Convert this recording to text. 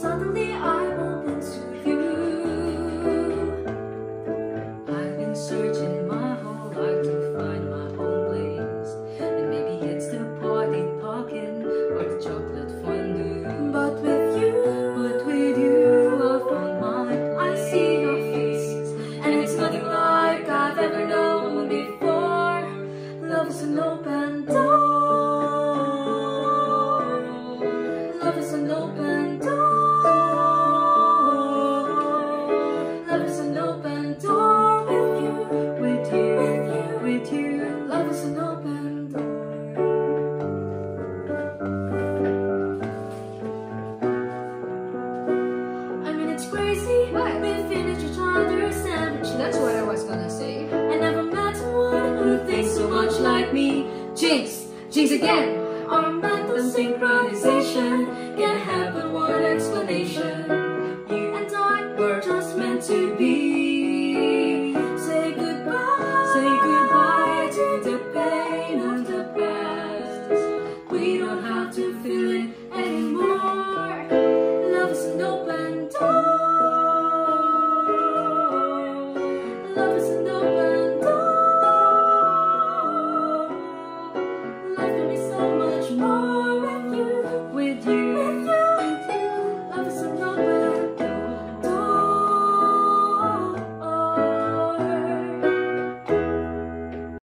Suddenly I think so much like me. Jinx, jinx again. Our mental synchronization. more.